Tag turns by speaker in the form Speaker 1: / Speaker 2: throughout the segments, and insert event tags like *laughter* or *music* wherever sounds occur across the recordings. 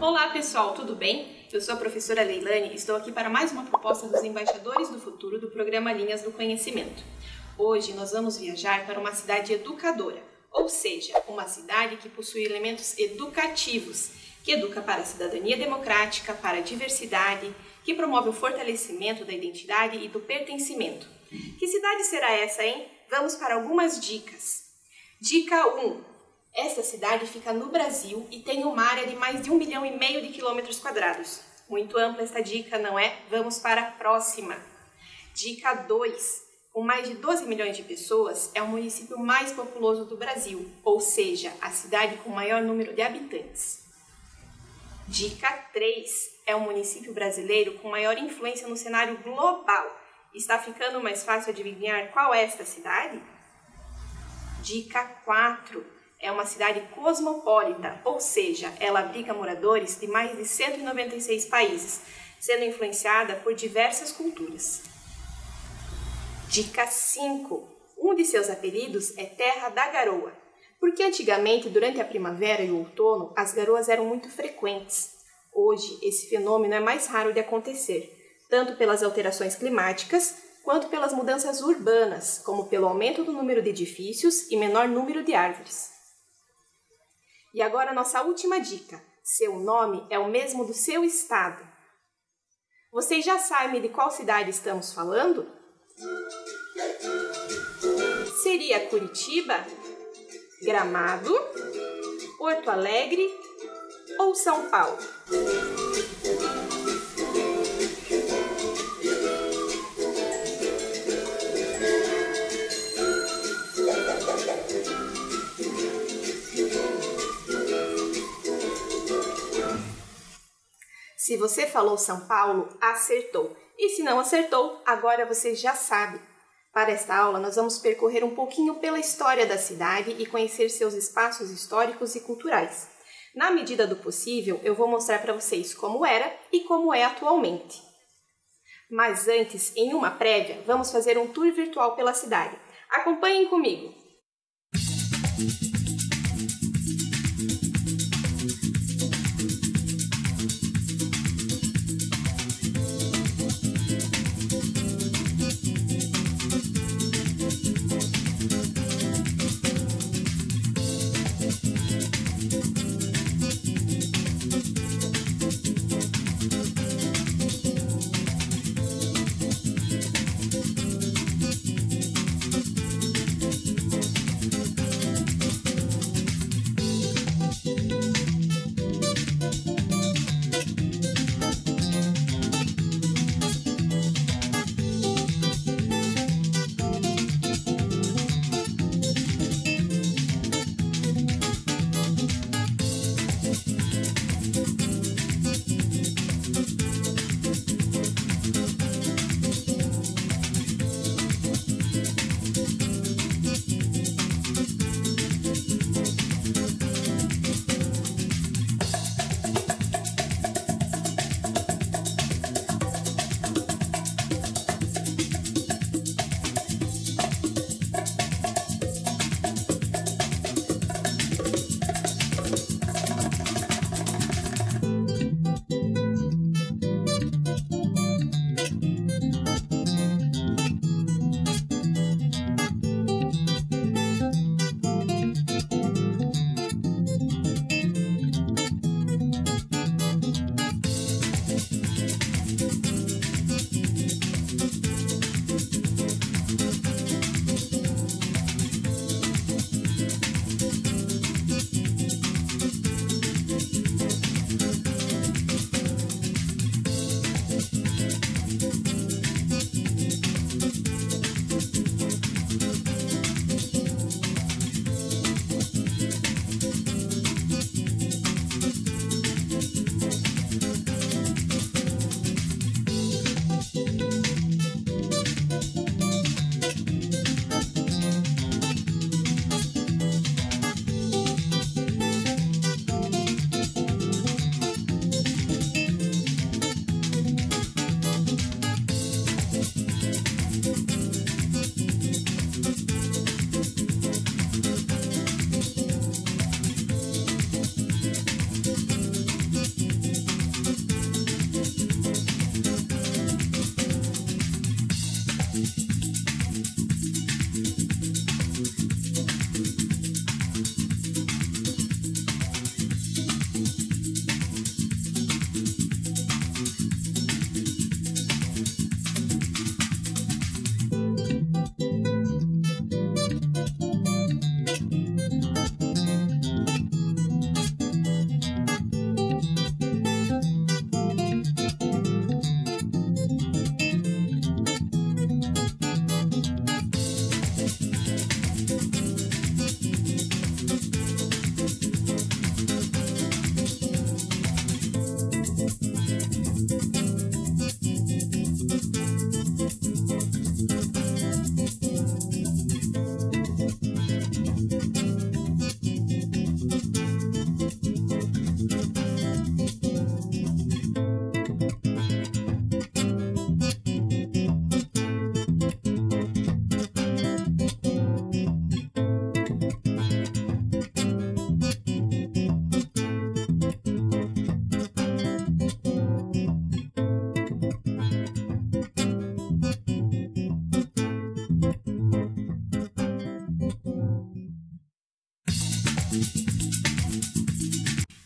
Speaker 1: Olá pessoal, tudo bem? Eu sou a professora Leilane e estou aqui para mais uma proposta dos embaixadores do futuro do programa Linhas do Conhecimento. Hoje nós vamos viajar para uma cidade educadora, ou seja, uma cidade que possui elementos educativos, que educa para a cidadania democrática, para a diversidade, que promove o fortalecimento da identidade e do pertencimento. Que cidade será essa, hein? Vamos para algumas dicas. Dica 1. Esta cidade fica no Brasil e tem uma área de mais de um milhão e meio de quilômetros quadrados. Muito ampla esta dica, não é? Vamos para a próxima. Dica 2. Com mais de 12 milhões de pessoas, é o município mais populoso do Brasil, ou seja, a cidade com maior número de habitantes. Dica 3. É o município brasileiro com maior influência no cenário global. Está ficando mais fácil adivinhar qual é esta cidade? Dica 4 é uma cidade cosmopolita, ou seja, ela abriga moradores de mais de 196 países, sendo influenciada por diversas culturas. Dica 5. Um de seus apelidos é Terra da Garoa, porque antigamente, durante a primavera e o outono, as garoas eram muito frequentes. Hoje, esse fenômeno é mais raro de acontecer, tanto pelas alterações climáticas quanto pelas mudanças urbanas, como pelo aumento do número de edifícios e menor número de árvores. E agora nossa última dica. Seu nome é o mesmo do seu estado. Vocês já sabem de qual cidade estamos falando? Seria Curitiba, Gramado, Porto Alegre ou São Paulo? Se você falou São Paulo, acertou. E se não acertou, agora você já sabe. Para esta aula, nós vamos percorrer um pouquinho pela história da cidade e conhecer seus espaços históricos e culturais. Na medida do possível, eu vou mostrar para vocês como era e como é atualmente. Mas antes, em uma prévia, vamos fazer um tour virtual pela cidade. Acompanhem comigo!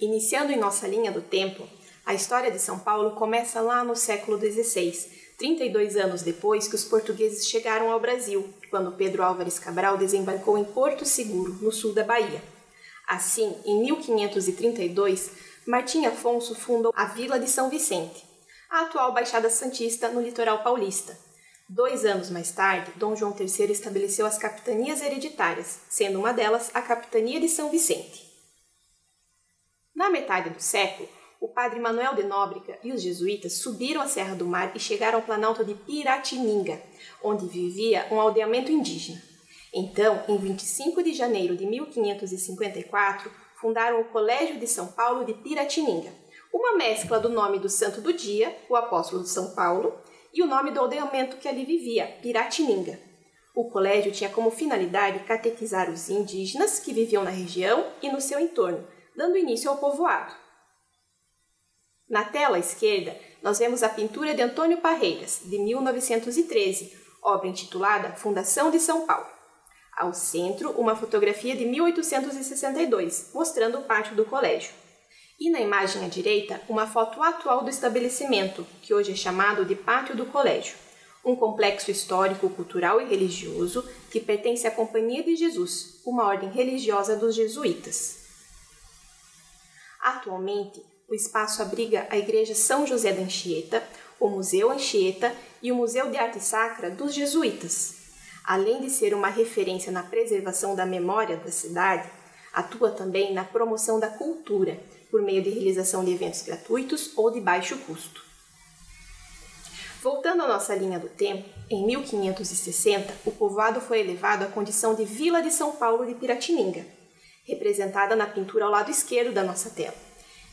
Speaker 1: Iniciando em nossa linha do tempo, a história de São Paulo começa lá no século XVI, 32 anos depois que os portugueses chegaram ao Brasil, quando Pedro Álvares Cabral desembarcou em Porto Seguro, no sul da Bahia. Assim, em 1532, Martim Afonso fundou a Vila de São Vicente, a atual Baixada Santista no litoral paulista. Dois anos mais tarde, Dom João III estabeleceu as capitanias hereditárias, sendo uma delas a Capitania de São Vicente. Na metade do século, o padre Manuel de Nóbrega e os jesuítas subiram a Serra do Mar e chegaram ao planalto de Piratininga, onde vivia um aldeamento indígena. Então, em 25 de janeiro de 1554, fundaram o Colégio de São Paulo de Piratininga, uma mescla do nome do santo do dia, o apóstolo de São Paulo, e o nome do aldeamento que ali vivia, Piratininga. O colégio tinha como finalidade catequizar os indígenas que viviam na região e no seu entorno, dando início ao povoado. Na tela esquerda, nós vemos a pintura de Antônio Parreiras, de 1913, obra intitulada Fundação de São Paulo. Ao centro, uma fotografia de 1862, mostrando o pátio do colégio. E na imagem à direita, uma foto atual do estabelecimento, que hoje é chamado de Pátio do Colégio, um complexo histórico, cultural e religioso que pertence à Companhia de Jesus, uma ordem religiosa dos jesuítas. Atualmente, o espaço abriga a Igreja São José da Anchieta, o Museu Anchieta e o Museu de Arte Sacra dos Jesuítas. Além de ser uma referência na preservação da memória da cidade, atua também na promoção da cultura, por meio de realização de eventos gratuitos ou de baixo custo. Voltando à nossa linha do tempo, em 1560, o povoado foi elevado à condição de Vila de São Paulo de Piratininga, representada na pintura ao lado esquerdo da nossa tela.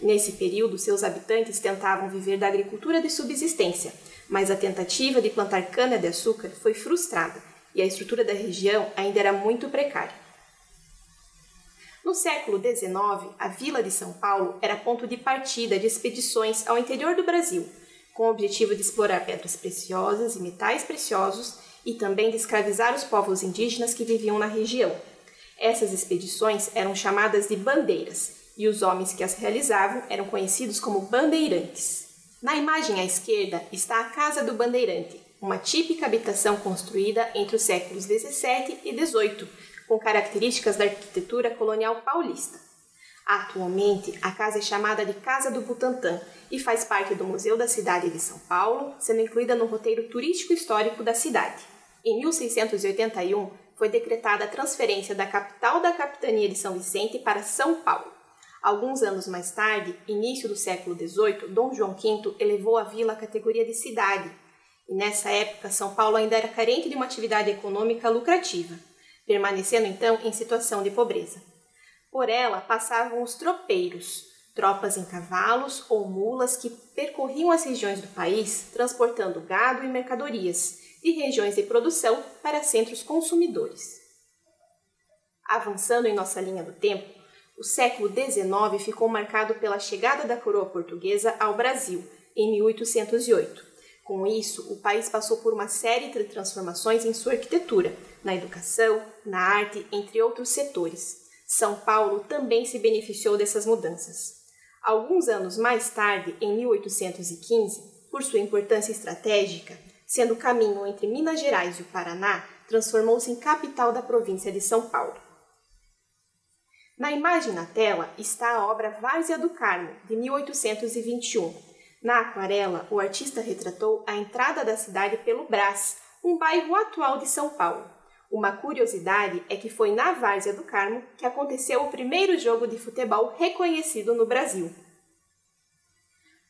Speaker 1: Nesse período, seus habitantes tentavam viver da agricultura de subsistência, mas a tentativa de plantar cana-de-açúcar foi frustrada e a estrutura da região ainda era muito precária. No século XIX, a Vila de São Paulo era ponto de partida de expedições ao interior do Brasil, com o objetivo de explorar pedras preciosas e metais preciosos e também de escravizar os povos indígenas que viviam na região. Essas expedições eram chamadas de bandeiras e os homens que as realizavam eram conhecidos como bandeirantes. Na imagem à esquerda está a Casa do Bandeirante, uma típica habitação construída entre os séculos 17 e 18, com características da arquitetura colonial paulista. Atualmente, a casa é chamada de Casa do Butantã e faz parte do Museu da Cidade de São Paulo, sendo incluída no roteiro turístico histórico da cidade. Em 1681, foi decretada a transferência da capital da capitania de São Vicente para São Paulo. Alguns anos mais tarde, início do século XVIII, Dom João V elevou a vila à categoria de cidade. E nessa época, São Paulo ainda era carente de uma atividade econômica lucrativa, permanecendo então em situação de pobreza. Por ela passavam os tropeiros, tropas em cavalos ou mulas que percorriam as regiões do país transportando gado e mercadorias de regiões de produção para centros consumidores. Avançando em nossa linha do tempo, o século XIX ficou marcado pela chegada da coroa portuguesa ao Brasil, em 1808. Com isso, o país passou por uma série de transformações em sua arquitetura, na educação, na arte, entre outros setores. São Paulo também se beneficiou dessas mudanças. Alguns anos mais tarde, em 1815, por sua importância estratégica, sendo o caminho entre Minas Gerais e o Paraná, transformou-se em capital da província de São Paulo. Na imagem na tela está a obra Várzea do Carmo, de 1821. Na aquarela, o artista retratou a entrada da cidade pelo Brás, um bairro atual de São Paulo. Uma curiosidade é que foi na Várzea do Carmo que aconteceu o primeiro jogo de futebol reconhecido no Brasil.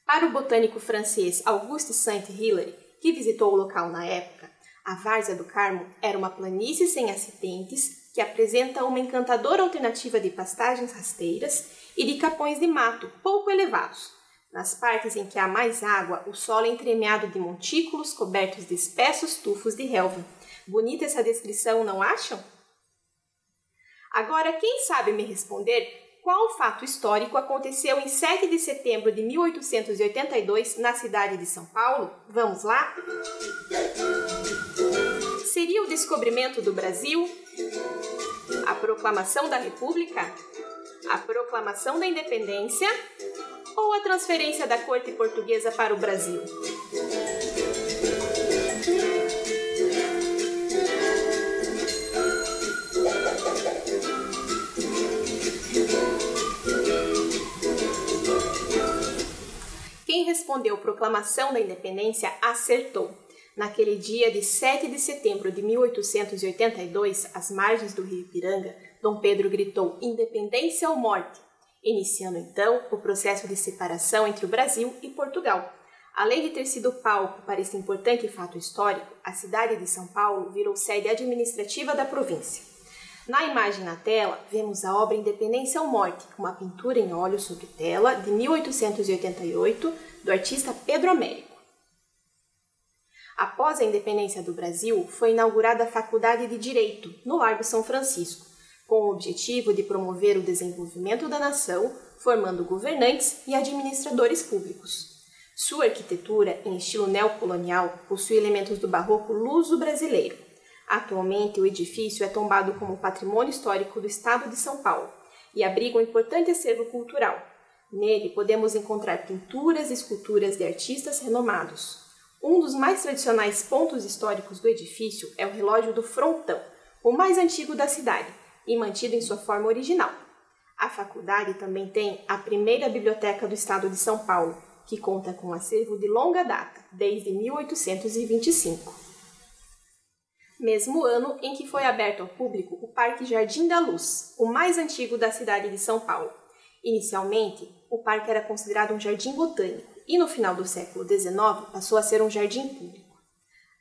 Speaker 1: Para o botânico francês Auguste Saint-Hilaire, que visitou o local na época, a Várzea do Carmo era uma planície sem acidentes que apresenta uma encantadora alternativa de pastagens rasteiras e de capões de mato pouco elevados. Nas partes em que há mais água, o solo é entremeado de montículos cobertos de espessos tufos de relva. Bonita essa descrição, não acham? Agora, quem sabe me responder qual fato histórico aconteceu em 7 de setembro de 1882 na cidade de São Paulo? Vamos lá? Seria o descobrimento do Brasil? A proclamação da República? A proclamação da independência ou a transferência da corte portuguesa para o Brasil? Quem respondeu proclamação da independência acertou. Naquele dia de 7 de setembro de 1882, às margens do rio Ipiranga, Dom Pedro gritou independência ou morte, iniciando então o processo de separação entre o Brasil e Portugal. Além de ter sido palco para este importante fato histórico, a cidade de São Paulo virou sede administrativa da província. Na imagem na tela, vemos a obra Independência ou Morte, uma pintura em óleo sobre tela de 1888 do artista Pedro Américo. Após a independência do Brasil, foi inaugurada a Faculdade de Direito, no Largo São Francisco, com o objetivo de promover o desenvolvimento da nação, formando governantes e administradores públicos. Sua arquitetura, em estilo neocolonial, possui elementos do barroco luso-brasileiro. Atualmente, o edifício é tombado como patrimônio histórico do estado de São Paulo e abriga um importante acervo cultural. Nele podemos encontrar pinturas e esculturas de artistas renomados, um dos mais tradicionais pontos históricos do edifício é o relógio do frontão, o mais antigo da cidade e mantido em sua forma original. A faculdade também tem a primeira biblioteca do estado de São Paulo, que conta com um acervo de longa data, desde 1825. Mesmo ano em que foi aberto ao público o Parque Jardim da Luz, o mais antigo da cidade de São Paulo. Inicialmente, o parque era considerado um jardim botânico e no final do século XIX passou a ser um jardim público.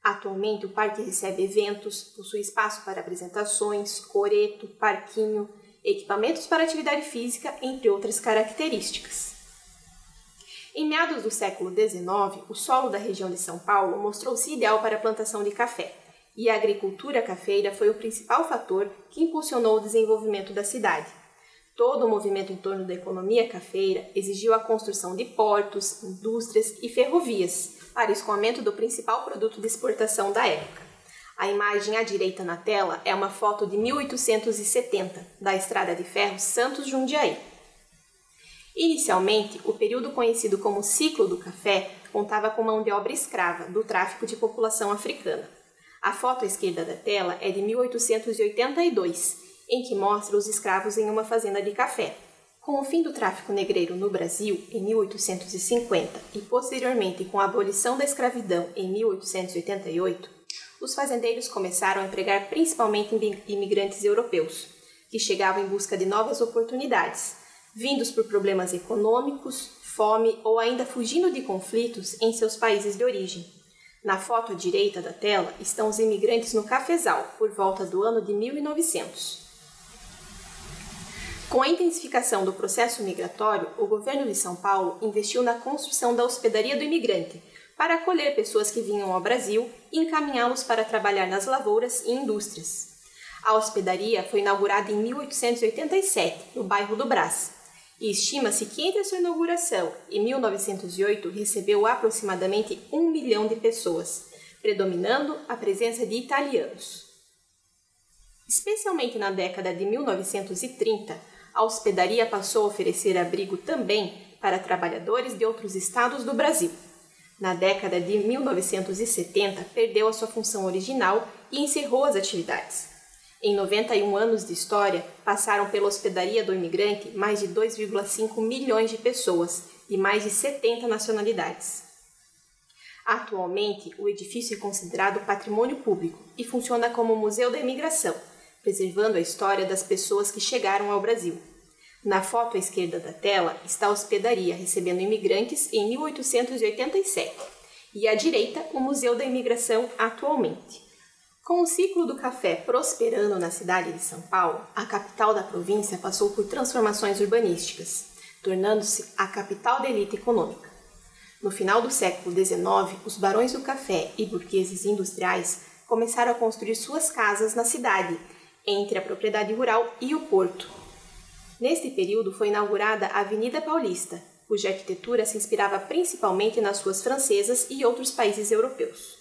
Speaker 1: Atualmente, o parque recebe eventos, possui espaço para apresentações, coreto, parquinho, equipamentos para atividade física, entre outras características. Em meados do século XIX, o solo da região de São Paulo mostrou-se ideal para a plantação de café, e a agricultura cafeira foi o principal fator que impulsionou o desenvolvimento da cidade. Todo o movimento em torno da economia cafeira exigiu a construção de portos, indústrias e ferrovias para escoamento do principal produto de exportação da época. A imagem à direita na tela é uma foto de 1870 da estrada de ferro Santos Jundiaí. Inicialmente, o período conhecido como ciclo do café contava com mão de obra escrava do tráfico de população africana. A foto à esquerda da tela é de 1882 em que mostra os escravos em uma fazenda de café. Com o fim do tráfico negreiro no Brasil em 1850 e posteriormente com a abolição da escravidão em 1888, os fazendeiros começaram a empregar principalmente imigrantes europeus, que chegavam em busca de novas oportunidades, vindos por problemas econômicos, fome ou ainda fugindo de conflitos em seus países de origem. Na foto à direita da tela estão os imigrantes no cafezal, por volta do ano de 1900. Com a intensificação do processo migratório, o governo de São Paulo investiu na construção da hospedaria do imigrante, para acolher pessoas que vinham ao Brasil e encaminhá-los para trabalhar nas lavouras e indústrias. A hospedaria foi inaugurada em 1887, no bairro do Brás, e estima-se que entre sua inauguração e 1908 recebeu aproximadamente um milhão de pessoas, predominando a presença de italianos. Especialmente na década de 1930, a hospedaria passou a oferecer abrigo também para trabalhadores de outros estados do Brasil. Na década de 1970, perdeu a sua função original e encerrou as atividades. Em 91 anos de história, passaram pela hospedaria do imigrante mais de 2,5 milhões de pessoas, de mais de 70 nacionalidades. Atualmente, o edifício é considerado patrimônio público e funciona como Museu da Imigração preservando a história das pessoas que chegaram ao Brasil. Na foto à esquerda da tela está a hospedaria recebendo imigrantes em 1887 e à direita o Museu da Imigração atualmente. Com o ciclo do café prosperando na cidade de São Paulo, a capital da província passou por transformações urbanísticas, tornando-se a capital da elite econômica. No final do século XIX, os barões do café e burgueses industriais começaram a construir suas casas na cidade entre a propriedade rural e o porto. Neste período foi inaugurada a Avenida Paulista, cuja arquitetura se inspirava principalmente nas ruas francesas e outros países europeus.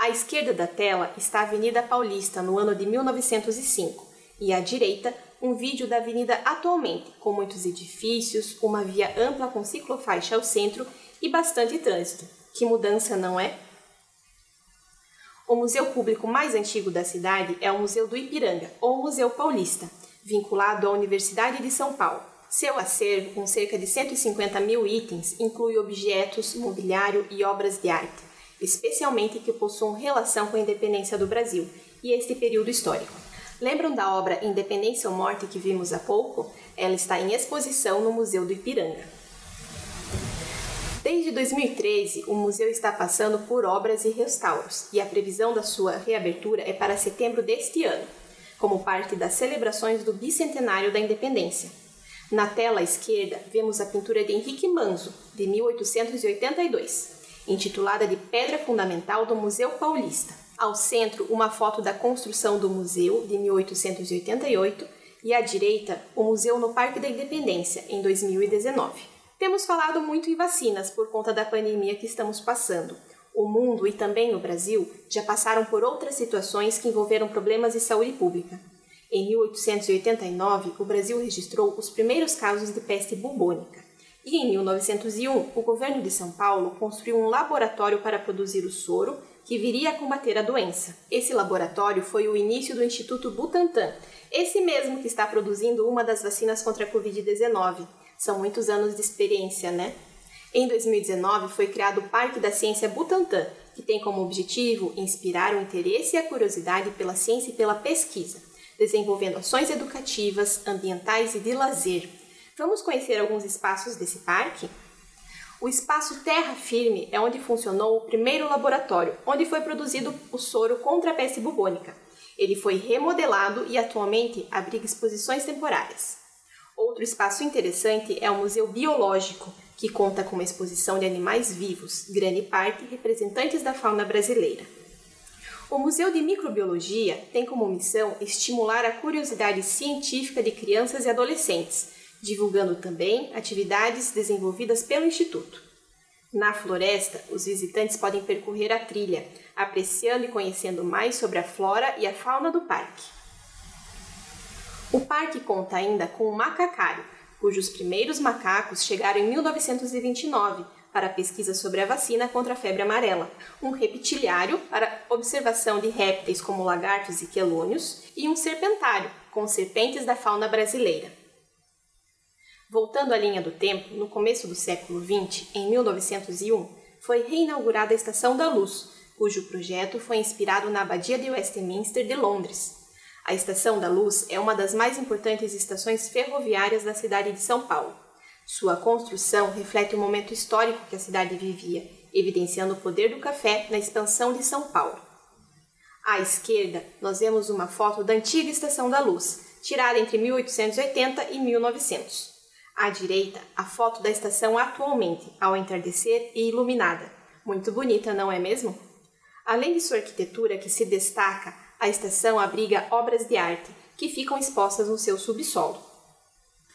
Speaker 1: À esquerda da tela está a Avenida Paulista, no ano de 1905, e à direita, um vídeo da avenida atualmente, com muitos edifícios, uma via ampla com ciclofaixa ao centro e bastante trânsito. Que mudança, não é? O museu público mais antigo da cidade é o Museu do Ipiranga, ou Museu Paulista, vinculado à Universidade de São Paulo. Seu acervo, com cerca de 150 mil itens, inclui objetos, mobiliário e obras de arte, especialmente que possuam relação com a independência do Brasil e este período histórico. Lembram da obra Independência ou Morte que vimos há pouco? Ela está em exposição no Museu do Ipiranga. Desde 2013, o museu está passando por obras e restauros, e a previsão da sua reabertura é para setembro deste ano, como parte das celebrações do bicentenário da independência. Na tela à esquerda, vemos a pintura de Henrique Manzo, de 1882, intitulada de Pedra Fundamental do Museu Paulista. Ao centro, uma foto da construção do museu, de 1888, e à direita, o Museu no Parque da Independência, em 2019. Temos falado muito em vacinas por conta da pandemia que estamos passando. O mundo e também o Brasil já passaram por outras situações que envolveram problemas de saúde pública. Em 1889, o Brasil registrou os primeiros casos de peste bubônica. E em 1901, o governo de São Paulo construiu um laboratório para produzir o soro que viria a combater a doença. Esse laboratório foi o início do Instituto Butantan, esse mesmo que está produzindo uma das vacinas contra a Covid-19. São muitos anos de experiência, né? Em 2019, foi criado o Parque da Ciência Butantan, que tem como objetivo inspirar o interesse e a curiosidade pela ciência e pela pesquisa desenvolvendo ações educativas, ambientais e de lazer. Vamos conhecer alguns espaços desse parque? O espaço Terra Firme é onde funcionou o primeiro laboratório, onde foi produzido o soro contra a peste bubônica. Ele foi remodelado e atualmente abriga exposições temporárias. Outro espaço interessante é o Museu Biológico, que conta com uma exposição de animais vivos, grande parte representantes da fauna brasileira. O Museu de Microbiologia tem como missão estimular a curiosidade científica de crianças e adolescentes, divulgando também atividades desenvolvidas pelo Instituto. Na floresta, os visitantes podem percorrer a trilha, apreciando e conhecendo mais sobre a flora e a fauna do parque. O parque conta ainda com o macacário, cujos primeiros macacos chegaram em 1929 para pesquisa sobre a vacina contra a febre amarela, um reptiliário para observação de répteis como lagartos e quelônios e um serpentário com serpentes da fauna brasileira. Voltando à linha do tempo, no começo do século XX, em 1901, foi reinaugurada a Estação da Luz, cujo projeto foi inspirado na Abadia de Westminster de Londres. A Estação da Luz é uma das mais importantes estações ferroviárias da cidade de São Paulo. Sua construção reflete o momento histórico que a cidade vivia, evidenciando o poder do café na expansão de São Paulo. À esquerda, nós vemos uma foto da antiga Estação da Luz, tirada entre 1880 e 1900. À direita, a foto da estação atualmente, ao entardecer e iluminada. Muito bonita, não é mesmo? Além de sua arquitetura que se destaca, a estação abriga obras de arte que ficam expostas no seu subsolo.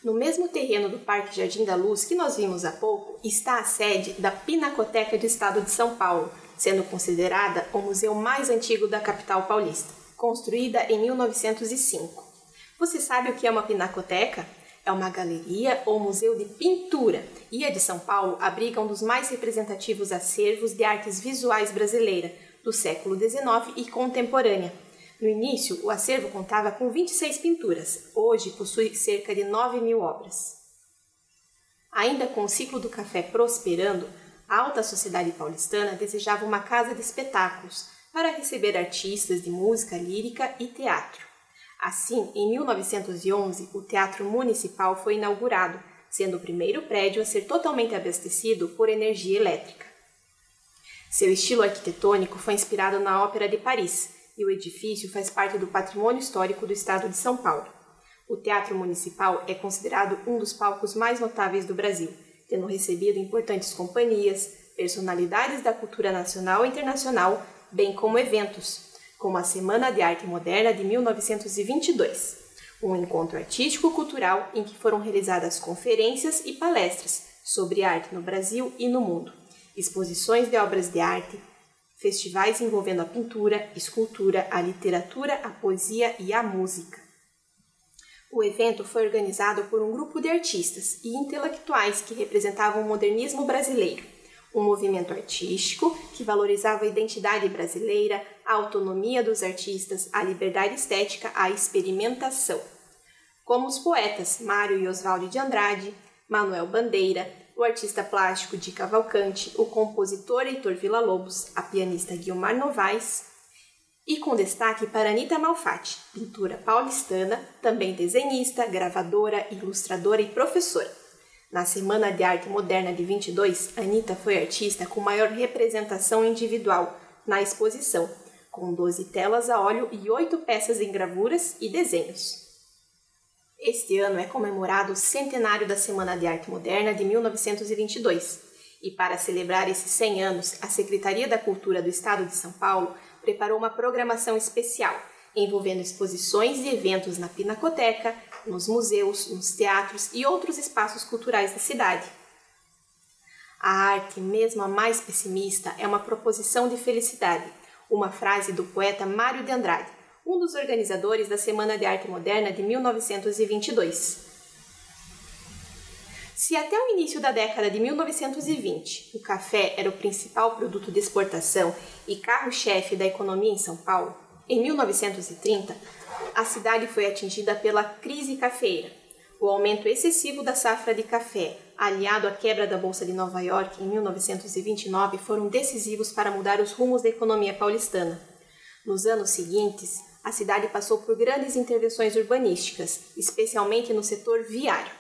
Speaker 1: No mesmo terreno do Parque Jardim da Luz que nós vimos há pouco, está a sede da Pinacoteca de Estado de São Paulo, sendo considerada o museu mais antigo da capital paulista, construída em 1905. Você sabe o que é uma pinacoteca? É uma galeria ou museu de pintura, e a de São Paulo abriga um dos mais representativos acervos de artes visuais brasileira do século XIX e contemporânea, no início, o acervo contava com 26 pinturas, hoje possui cerca de 9 mil obras. Ainda com o ciclo do café prosperando, a alta sociedade paulistana desejava uma casa de espetáculos para receber artistas de música lírica e teatro. Assim, em 1911, o Teatro Municipal foi inaugurado, sendo o primeiro prédio a ser totalmente abastecido por energia elétrica. Seu estilo arquitetônico foi inspirado na Ópera de Paris, e o edifício faz parte do patrimônio histórico do estado de São Paulo. O Teatro Municipal é considerado um dos palcos mais notáveis do Brasil, tendo recebido importantes companhias, personalidades da cultura nacional e internacional, bem como eventos, como a Semana de Arte Moderna de 1922, um encontro artístico-cultural em que foram realizadas conferências e palestras sobre arte no Brasil e no mundo, exposições de obras de arte, festivais envolvendo a pintura, escultura, a literatura, a poesia e a música. O evento foi organizado por um grupo de artistas e intelectuais que representavam o modernismo brasileiro, um movimento artístico que valorizava a identidade brasileira, a autonomia dos artistas, a liberdade estética, a experimentação. Como os poetas Mário e Oswaldo de Andrade, Manuel Bandeira, o artista plástico de Cavalcante, o compositor Heitor Villa-Lobos, a pianista Guilmar Novaes, e com destaque para Anita Malfatti, pintura paulistana, também desenhista, gravadora, ilustradora e professora. Na Semana de Arte Moderna de 22, Anita foi artista com maior representação individual na exposição, com 12 telas a óleo e 8 peças em gravuras e desenhos. Este ano é comemorado o centenário da Semana de Arte Moderna de 1922, e para celebrar esses 100 anos, a Secretaria da Cultura do Estado de São Paulo preparou uma programação especial envolvendo exposições e eventos na Pinacoteca, nos museus, nos teatros e outros espaços culturais da cidade. A arte, mesmo a mais pessimista, é uma proposição de felicidade, uma frase do poeta Mário de Andrade, um dos organizadores da Semana de Arte Moderna de 1922. Se até o início da década de 1920 o café era o principal produto de exportação e carro-chefe da economia em São Paulo, em 1930 a cidade foi atingida pela crise cafeira. O aumento excessivo da safra de café, aliado à quebra da Bolsa de Nova York em 1929, foram decisivos para mudar os rumos da economia paulistana. Nos anos seguintes, a cidade passou por grandes intervenções urbanísticas, especialmente no setor viário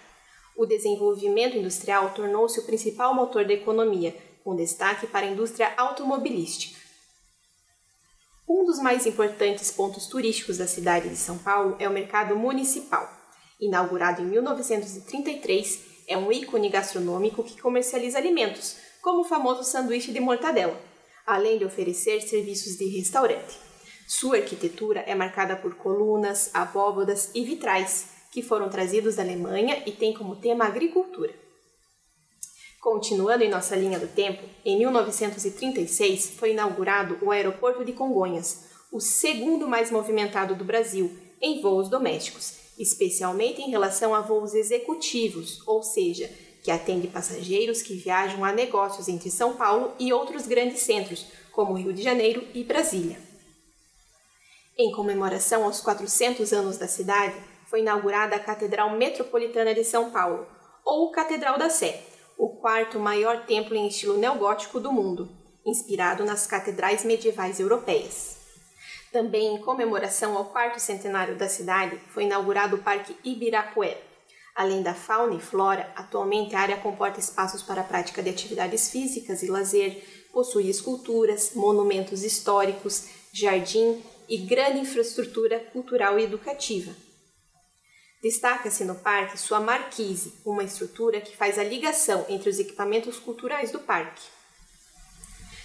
Speaker 1: o desenvolvimento industrial tornou-se o principal motor da economia, com destaque para a indústria automobilística. Um dos mais importantes pontos turísticos da cidade de São Paulo é o mercado municipal. Inaugurado em 1933, é um ícone gastronômico que comercializa alimentos, como o famoso sanduíche de mortadela, além de oferecer serviços de restaurante. Sua arquitetura é marcada por colunas, abóbodas e vitrais, que foram trazidos da Alemanha e tem como tema agricultura. Continuando em nossa linha do tempo, em 1936 foi inaugurado o Aeroporto de Congonhas, o segundo mais movimentado do Brasil em voos domésticos, especialmente em relação a voos executivos, ou seja, que atende passageiros que viajam a negócios entre São Paulo e outros grandes centros, como Rio de Janeiro e Brasília. Em comemoração aos 400 anos da cidade, foi inaugurada a Catedral Metropolitana de São Paulo, ou Catedral da Sé, o quarto maior templo em estilo neogótico do mundo, inspirado nas catedrais medievais europeias. Também em comemoração ao quarto centenário da cidade, foi inaugurado o Parque Ibirapuera. Além da fauna e flora, atualmente a área comporta espaços para a prática de atividades físicas e lazer, possui esculturas, monumentos históricos, jardim e grande infraestrutura cultural e educativa, Destaca-se no parque sua marquise, uma estrutura que faz a ligação entre os equipamentos culturais do parque.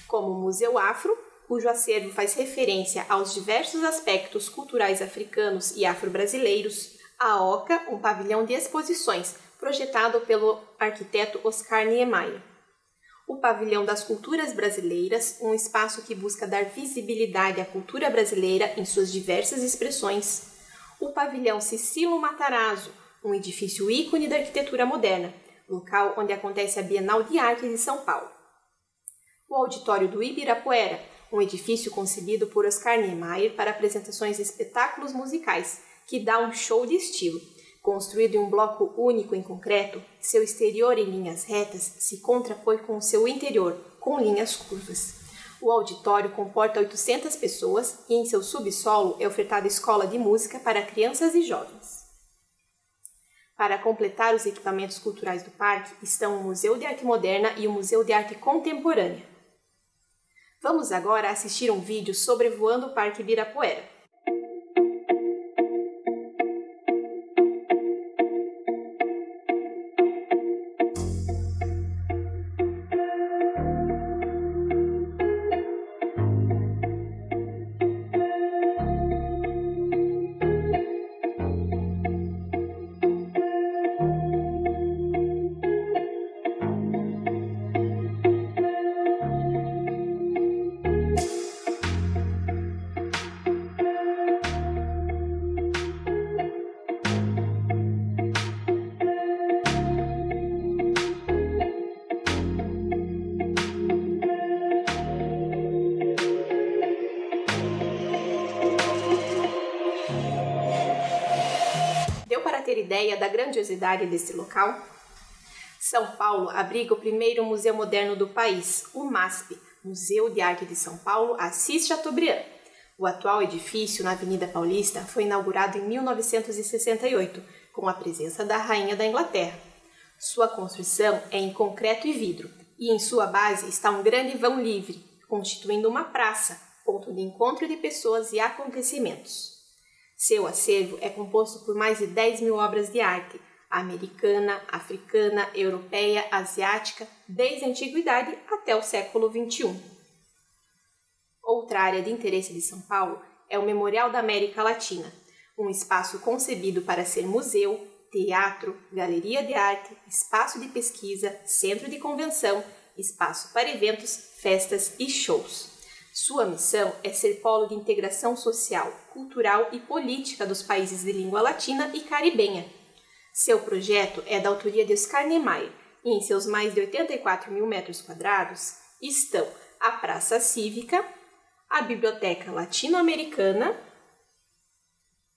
Speaker 1: Como o Museu Afro, cujo acervo faz referência aos diversos aspectos culturais africanos e afro-brasileiros, a OCA, um pavilhão de exposições projetado pelo arquiteto Oscar Niemeyer. O Pavilhão das Culturas Brasileiras, um espaço que busca dar visibilidade à cultura brasileira em suas diversas expressões o pavilhão Cicilo Matarazzo, um edifício ícone da arquitetura moderna, local onde acontece a Bienal de Arte de São Paulo. O auditório do Ibirapuera, um edifício concebido por Oscar Niemeyer para apresentações de espetáculos musicais, que dá um show de estilo. Construído em um bloco único em concreto, seu exterior em linhas retas se contrapõe com o seu interior, com linhas curvas. O auditório comporta 800 pessoas e em seu subsolo é ofertada escola de música para crianças e jovens. Para completar os equipamentos culturais do parque estão o Museu de Arte Moderna e o Museu de Arte Contemporânea. Vamos agora assistir um vídeo sobrevoando o Parque Ibirapuera. Ideia da grandiosidade desse local? São Paulo abriga o primeiro museu moderno do país, o MASP, Museu de Arte de São Paulo, Assis Chateaubriand. O atual edifício na Avenida Paulista foi inaugurado em 1968, com a presença da Rainha da Inglaterra. Sua construção é em concreto e vidro, e em sua base está um grande vão livre, constituindo uma praça, ponto de encontro de pessoas e acontecimentos. Seu acervo é composto por mais de 10 mil obras de arte, americana, africana, europeia, asiática, desde a antiguidade até o século XXI. Outra área de interesse de São Paulo é o Memorial da América Latina, um espaço concebido para ser museu, teatro, galeria de arte, espaço de pesquisa, centro de convenção, espaço para eventos, festas e shows. Sua missão é ser polo de integração social, cultural e política dos países de língua latina e caribenha. Seu projeto é da autoria de Oscar Niemeyer e em seus mais de 84 mil metros quadrados estão a Praça Cívica, a Biblioteca Latino-Americana,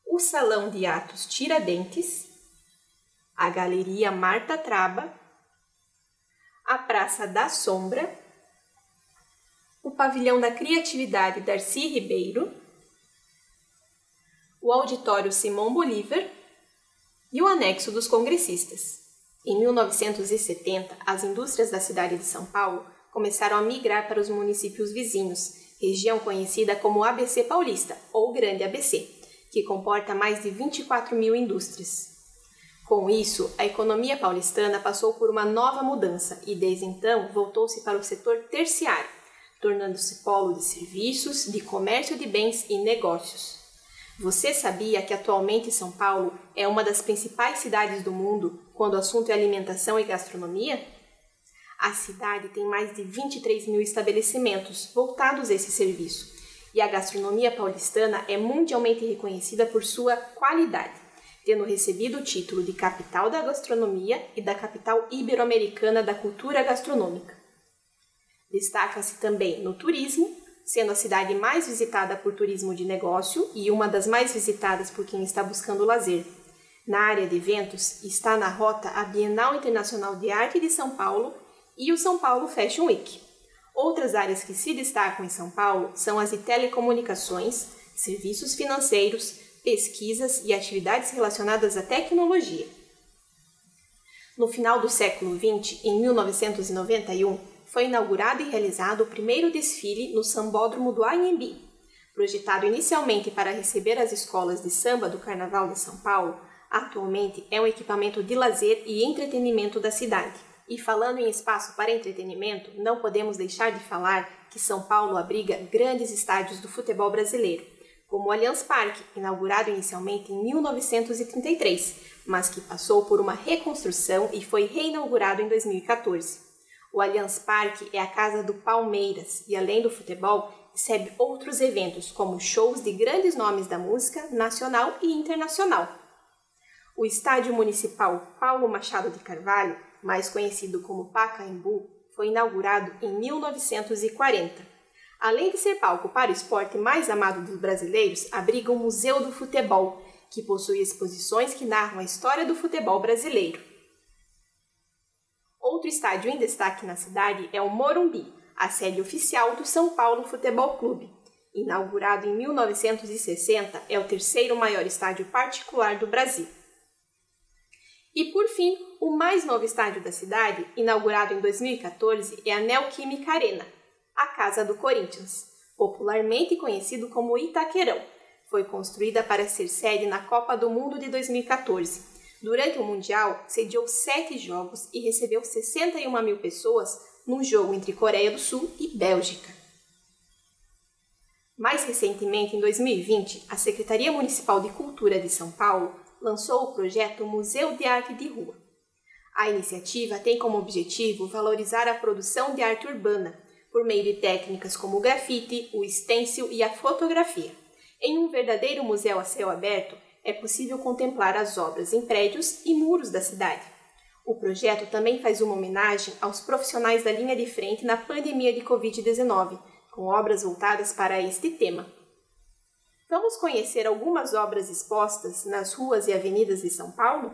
Speaker 1: o Salão de Atos Tiradentes, a Galeria Marta Traba, a Praça da Sombra, o Pavilhão da Criatividade Darcy Ribeiro, o Auditório Simão Bolívar e o Anexo dos Congressistas. Em 1970, as indústrias da cidade de São Paulo começaram a migrar para os municípios vizinhos, região conhecida como ABC Paulista ou Grande ABC, que comporta mais de 24 mil indústrias. Com isso, a economia paulistana passou por uma nova mudança e, desde então, voltou-se para o setor terciário, tornando-se polo de serviços, de comércio de bens e negócios. Você sabia que atualmente São Paulo é uma das principais cidades do mundo quando o assunto é alimentação e gastronomia? A cidade tem mais de 23 mil estabelecimentos voltados a esse serviço e a gastronomia paulistana é mundialmente reconhecida por sua qualidade, tendo recebido o título de capital da gastronomia e da capital ibero-americana da cultura gastronômica. Destaca-se também no turismo, sendo a cidade mais visitada por turismo de negócio e uma das mais visitadas por quem está buscando lazer. Na área de eventos, está na rota a Bienal Internacional de Arte de São Paulo e o São Paulo Fashion Week. Outras áreas que se destacam em São Paulo são as de telecomunicações, serviços financeiros, pesquisas e atividades relacionadas à tecnologia. No final do século XX, em 1991, foi inaugurado e realizado o primeiro desfile no Sambódromo do Anhembi. Projetado inicialmente para receber as escolas de samba do Carnaval de São Paulo, atualmente é um equipamento de lazer e entretenimento da cidade. E falando em espaço para entretenimento, não podemos deixar de falar que São Paulo abriga grandes estádios do futebol brasileiro, como o Allianz Parque, inaugurado inicialmente em 1933, mas que passou por uma reconstrução e foi reinaugurado em 2014. O Allianz Parque é a casa do Palmeiras e, além do futebol, recebe outros eventos, como shows de grandes nomes da música nacional e internacional. O Estádio Municipal Paulo Machado de Carvalho, mais conhecido como Pacaembu, foi inaugurado em 1940. Além de ser palco para o esporte mais amado dos brasileiros, abriga o Museu do Futebol, que possui exposições que narram a história do futebol brasileiro. Outro estádio em destaque na cidade é o Morumbi, a sede oficial do São Paulo Futebol Clube. Inaugurado em 1960, é o terceiro maior estádio particular do Brasil. E por fim, o mais novo estádio da cidade, inaugurado em 2014, é a Neoquímica Arena, a casa do Corinthians, popularmente conhecido como Itaquerão. Foi construída para ser sede na Copa do Mundo de 2014 Durante o Mundial, sediou sete jogos e recebeu 61 mil pessoas num jogo entre Coreia do Sul e Bélgica. Mais recentemente, em 2020, a Secretaria Municipal de Cultura de São Paulo lançou o projeto Museu de Arte de Rua. A iniciativa tem como objetivo valorizar a produção de arte urbana por meio de técnicas como o grafite, o stencil e a fotografia. Em um verdadeiro museu a céu aberto, é possível contemplar as obras em prédios e muros da cidade. O projeto também faz uma homenagem aos profissionais da linha de frente na pandemia de Covid-19, com obras voltadas para este tema. Vamos conhecer algumas obras expostas nas ruas e avenidas de São Paulo?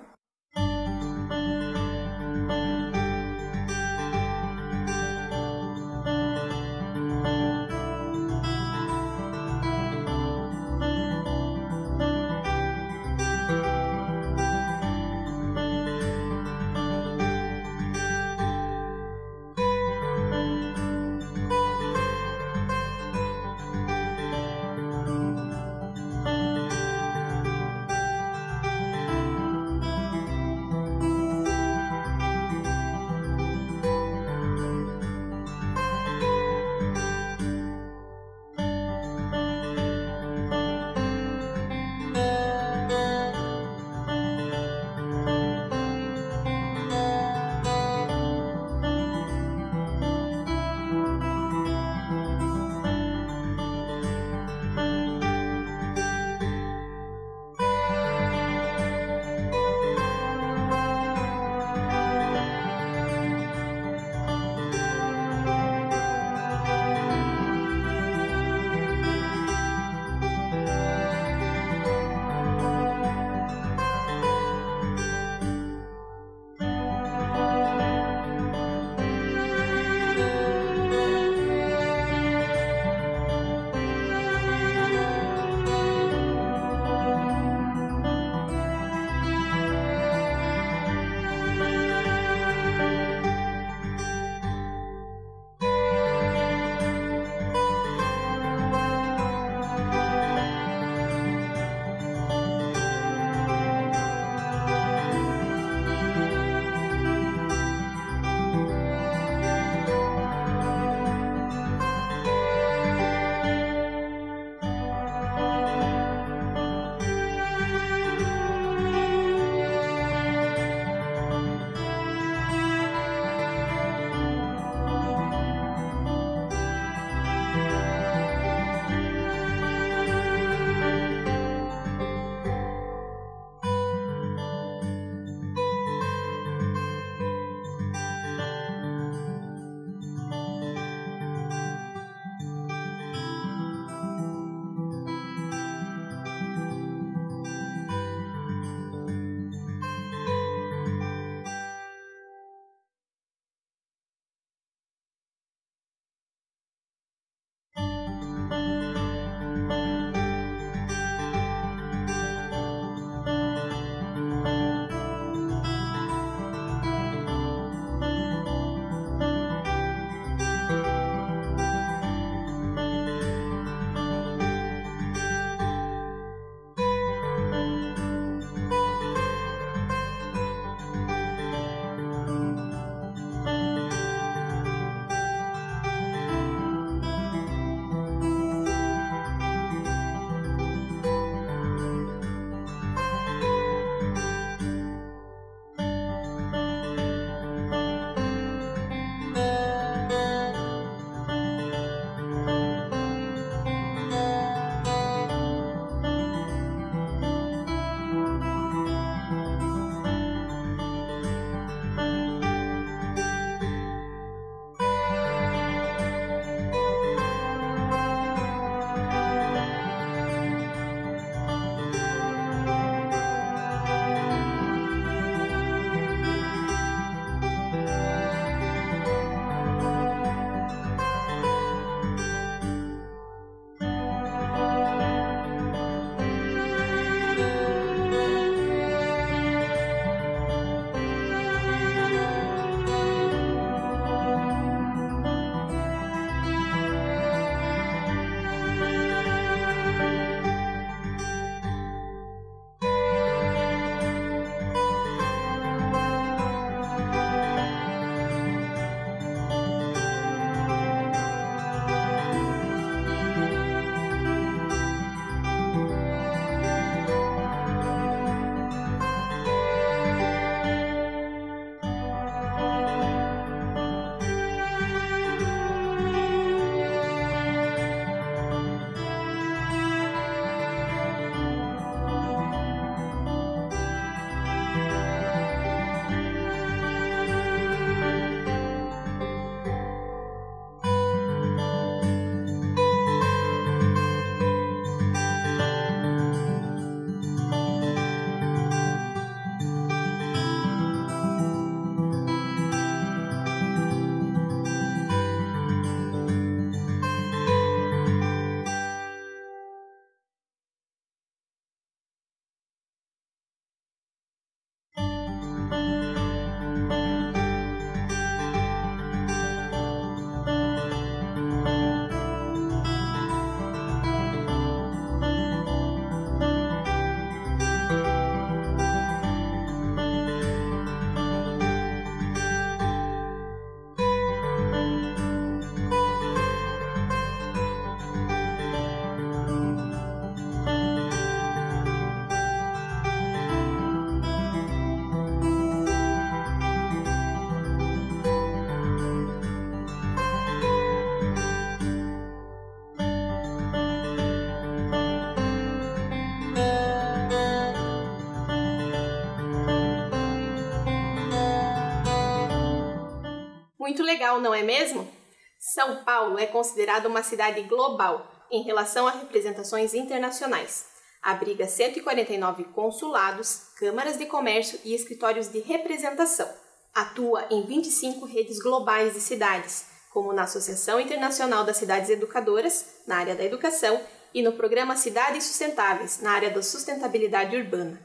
Speaker 1: Muito legal, não é mesmo? São Paulo é considerada uma cidade global em relação a representações internacionais. Abriga 149 consulados, câmaras de comércio e escritórios de representação. Atua em 25 redes globais de cidades, como na Associação Internacional das Cidades Educadoras, na área da educação, e no programa Cidades Sustentáveis, na área da sustentabilidade urbana.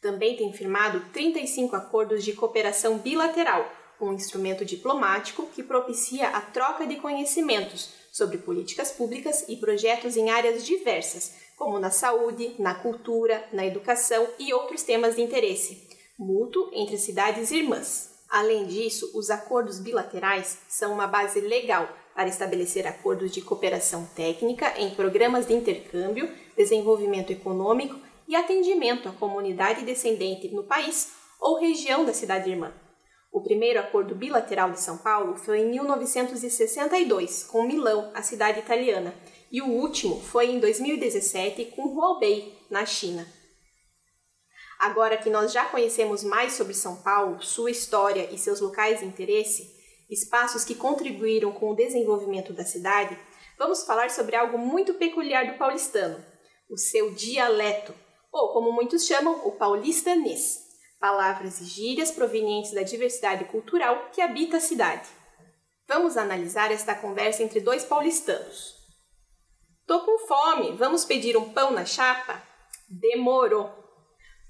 Speaker 1: Também tem firmado 35 acordos de cooperação bilateral, um instrumento diplomático que propicia a troca de conhecimentos sobre políticas públicas e projetos em áreas diversas, como na saúde, na cultura, na educação e outros temas de interesse mútuo entre cidades irmãs. Além disso, os acordos bilaterais são uma base legal para estabelecer acordos de cooperação técnica em programas de intercâmbio, desenvolvimento econômico e atendimento à comunidade descendente no país ou região da cidade irmã. O primeiro acordo bilateral de São Paulo foi em 1962, com Milão, a cidade italiana, e o último foi em 2017 com Huobei, na China. Agora que nós já conhecemos mais sobre São Paulo, sua história e seus locais de interesse, espaços que contribuíram com o desenvolvimento da cidade, vamos falar sobre algo muito peculiar do paulistano, o seu dialeto, ou como muitos chamam, o paulistanês, palavras e gírias provenientes da diversidade cultural que habita a cidade. Vamos analisar esta conversa entre dois paulistanos. Tô com fome, vamos pedir um pão na chapa? Demorou.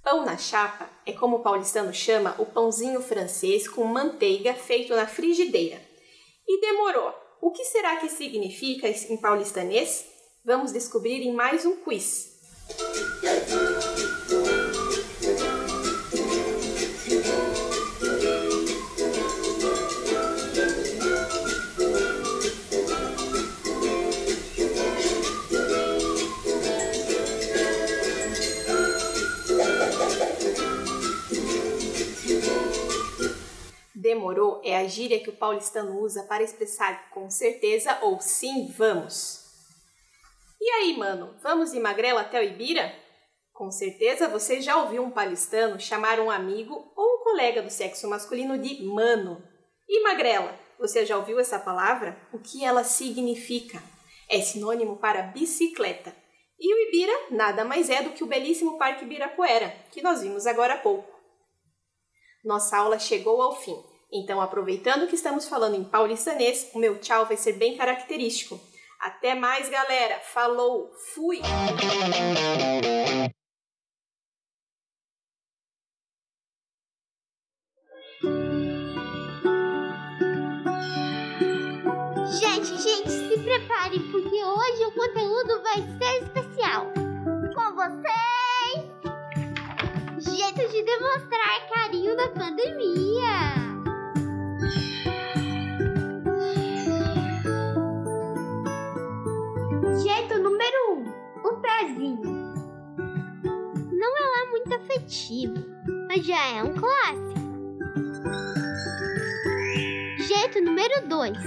Speaker 1: Pão na chapa é como o paulistano chama o pãozinho francês com manteiga feito na frigideira. E demorou. O que será que significa em paulistanês? Vamos descobrir em mais um quiz. Demorou é a gíria que o paulistano usa para expressar com certeza ou sim, vamos. E aí, mano, vamos de magrela até o Ibira? Com certeza você já ouviu um paulistano chamar um amigo ou um colega do sexo masculino de mano. E magrela, você já ouviu essa palavra? O que ela significa? É sinônimo para bicicleta. E o Ibira nada mais é do que o belíssimo Parque Ibirapuera, que nós vimos agora há pouco. Nossa aula chegou ao fim. Então, aproveitando que estamos falando em paulistanês, o meu tchau vai ser bem característico. Até mais, galera! Falou! Fui!
Speaker 2: Gente, gente, se preparem porque hoje o conteúdo vai ser especial. Com vocês, jeito de demonstrar carinho na pandemia. Não é lá muito afetivo, mas já é um clássico. Jeito número 2: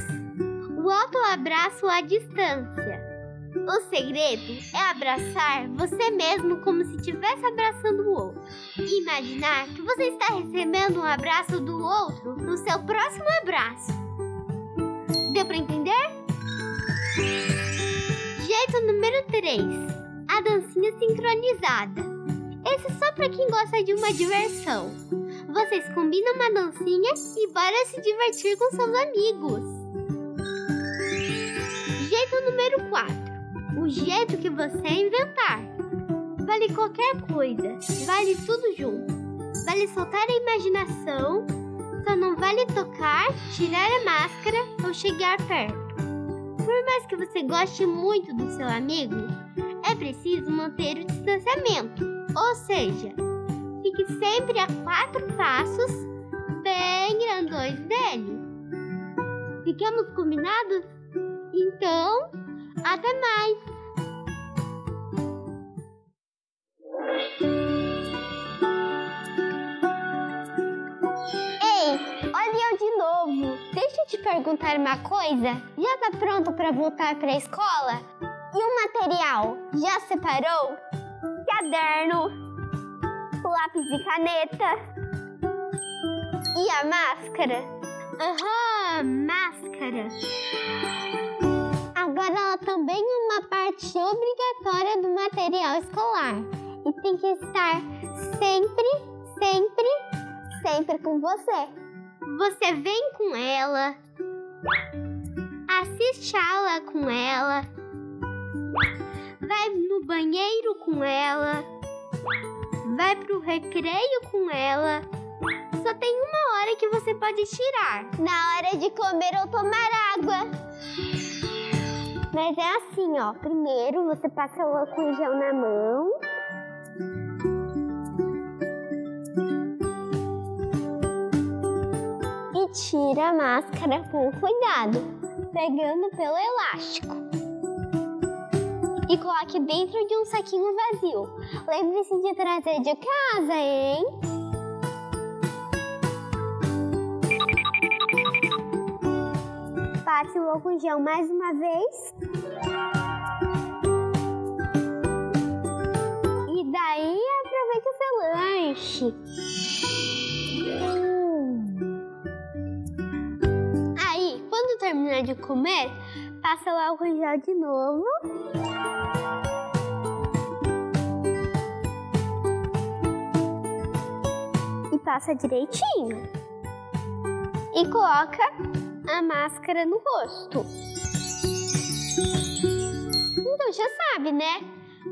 Speaker 2: o autoabraço à distância. O segredo é abraçar você mesmo como se estivesse abraçando o outro. E imaginar que você está recebendo um abraço do outro no seu próximo abraço. Deu para entender? Jeito número 3 a dancinha sincronizada. Esse é só para quem gosta de uma diversão. Vocês combinam uma dancinha e bora se divertir com seus amigos. Jeito número 4. O jeito que você inventar. Vale qualquer coisa, vale tudo junto. Vale soltar a imaginação, só não vale tocar, tirar a máscara ou chegar perto. Por mais que você goste muito do seu amigo, é preciso manter o distanciamento, ou seja, fique sempre a quatro passos bem grandões dele. Ficamos combinados? Então, até mais! Perguntar uma coisa. Já tá pronto para voltar para a escola? E o material? Já separou? Caderno, lápis e caneta. E a máscara? Aham, máscara. Agora ela também é uma parte obrigatória do material escolar e tem que estar sempre, sempre, sempre com você. Você vem com ela, assiste aula com ela, vai no banheiro com ela, vai pro recreio com ela. Só tem uma hora que você pode tirar. Na hora de comer ou tomar água. Mas é assim, ó. Primeiro você passa o álcool gel na mão. E tira a máscara com cuidado, pegando pelo elástico. E coloque dentro de um saquinho vazio. Lembre-se de trazer de casa, hein? Passe o álcool gel mais uma vez. E daí aproveite o seu lanche. Hum. Aí, quando terminar de comer, passa o álcool de novo. E passa direitinho. E coloca a máscara no rosto. Então já sabe, né?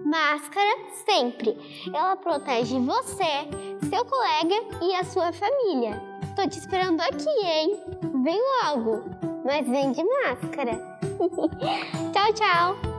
Speaker 2: Máscara sempre. Ela protege você, seu colega e a sua família. Tô te esperando aqui, hein? Vem logo, mas vem de máscara. *laughs* tchau, tchau.